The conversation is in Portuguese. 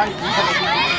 Ai,